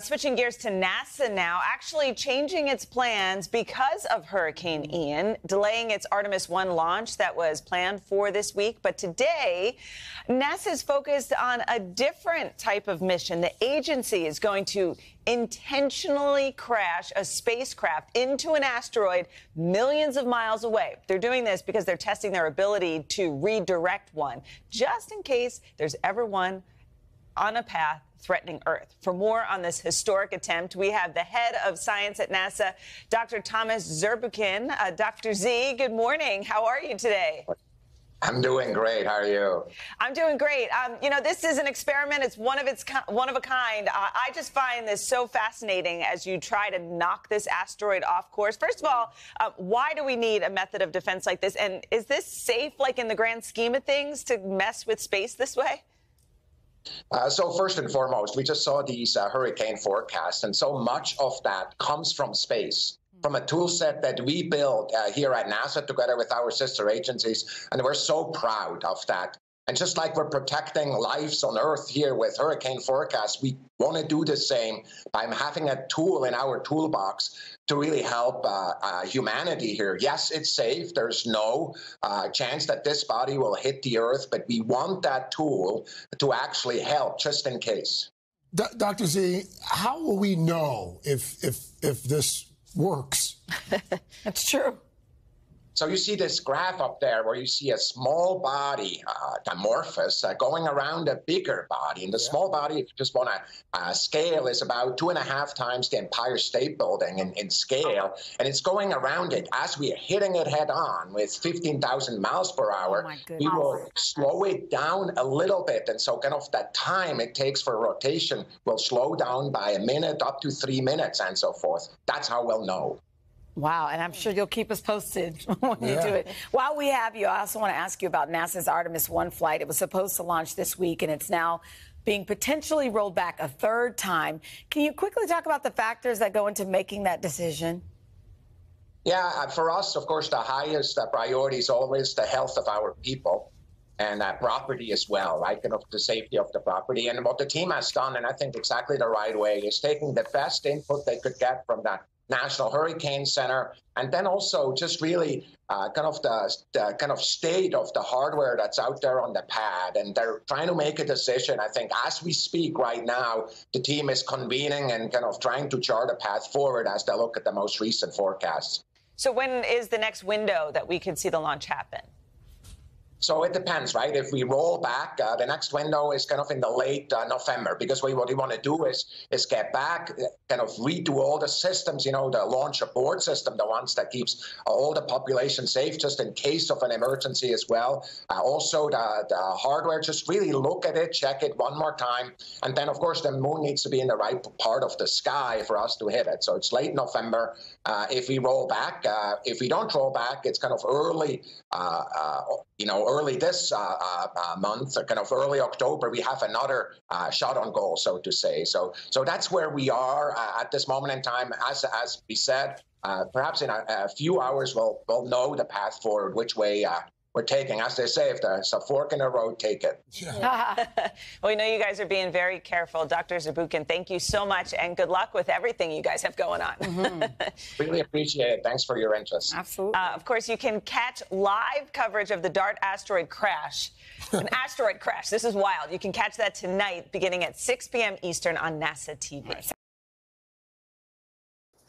Switching gears to NASA now, actually changing its plans because of Hurricane Ian, delaying its Artemis 1 launch that was planned for this week. But today, NASA is focused on a different type of mission. The agency is going to intentionally crash a spacecraft into an asteroid millions of miles away. They're doing this because they're testing their ability to redirect one, just in case there's ever one on a path threatening Earth. For more on this historic attempt, we have the head of science at NASA, Dr. Thomas Zurbuchen. Uh, Dr. Z, good morning. How are you today? I'm doing great. How are you? I'm doing great. Um, you know, this is an experiment. It's one of its one of a kind. Uh, I just find this so fascinating as you try to knock this asteroid off course. First of all, uh, why do we need a method of defense like this? And is this safe, like in the grand scheme of things, to mess with space this way? Uh, so first and foremost, we just saw these uh, hurricane forecasts, and so much of that comes from space, from a tool set that we built uh, here at NASA together with our sister agencies, and we're so proud of that. And just like we're protecting lives on Earth here with hurricane forecasts, we want to do the same by having a tool in our toolbox to really help uh, uh, humanity here. Yes, it's safe. There's no uh, chance that this body will hit the Earth, but we want that tool to actually help just in case. D Dr. Z, how will we know if if if this works? That's true. So you see this graph up there where you see a small body, uh, Dimorphos, uh, going around a bigger body. And the yeah. small body, if you just want to uh, scale, is about two and a half times the Empire State Building in, in scale. And it's going around it as we are hitting it head on with 15,000 miles per hour. Oh we will slow it down a little bit. And so kind of that time it takes for rotation will slow down by a minute up to three minutes and so forth. That's how we'll know. Wow, and I'm sure you'll keep us posted when yeah. you do it. While we have you, I also want to ask you about NASA's Artemis 1 flight. It was supposed to launch this week, and it's now being potentially rolled back a third time. Can you quickly talk about the factors that go into making that decision? Yeah, uh, for us, of course, the highest uh, priority is always the health of our people and uh, property as well, right? And of the safety of the property. And what the team has done, and I think exactly the right way, is taking the best input they could get from that National Hurricane Center, and then also just really uh, kind of the, the, kind of state of the hardware that's out there on the pad. And they're trying to make a decision. I think as we speak right now, the team is convening and kind of trying to chart a path forward as they look at the most recent forecasts. So when is the next window that we could see the launch happen? So it depends, right? If we roll back, uh, the next window is kind of in the late uh, November because we, what we want to do is is get back, kind of redo all the systems, you know, the launch abort system, the ones that keeps all the population safe just in case of an emergency as well. Uh, also, the, the hardware, just really look at it, check it one more time. And then, of course, the moon needs to be in the right part of the sky for us to hit it. So it's late November. Uh, if we roll back, uh, if we don't roll back, it's kind of early, uh, you know, early this uh, uh, uh, month, kind of early October, we have another shot on goal, so to say. So, so that's where we are at this moment in time. As as we said, perhaps in a, a, few hours, we'll we'll know the path forward, which way we're taking. As they say, if there's a fork in the road, take it. Yeah. well, we know you guys are being very careful. Dr. Zurbuchen, thank you so much, and good luck with everything you guys have going on. Mm-hmm. really appreciate it. Thanks for your interest. Absolutely. Uh, of course, you can catch live coverage of the DART asteroid crash. An asteroid crash. This is wild. You can catch that tonight beginning at 6 p.m. Eastern on NASA TV.